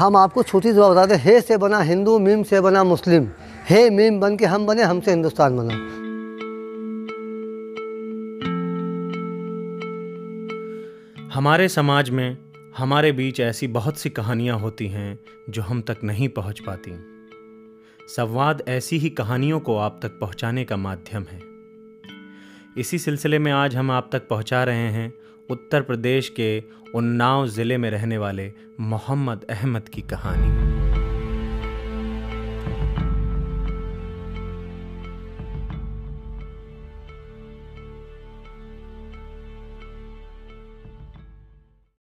हम आपको छोटी बात बताते हे से बना हिंदू, मीम से बना मुस्लिम। हे मीम बन के हम बने, हमसे हिंदुस्तान बना। हमारे समाज में, हमारे बीच ऐसी बहुत सी कहानियाँ होती हैं, जो हम तक नहीं पहुँच पाती। संवाद ऐसी ही कहानियों को आप तक पहुँचाने का माध्यम है। इसी सिलसिले में आज हम आप तक पहुँचा रहे हैं उत्तर प्रदेश के उन्नाव ज़िले में रहने वाले मोहम्मद अहमद की कहानी।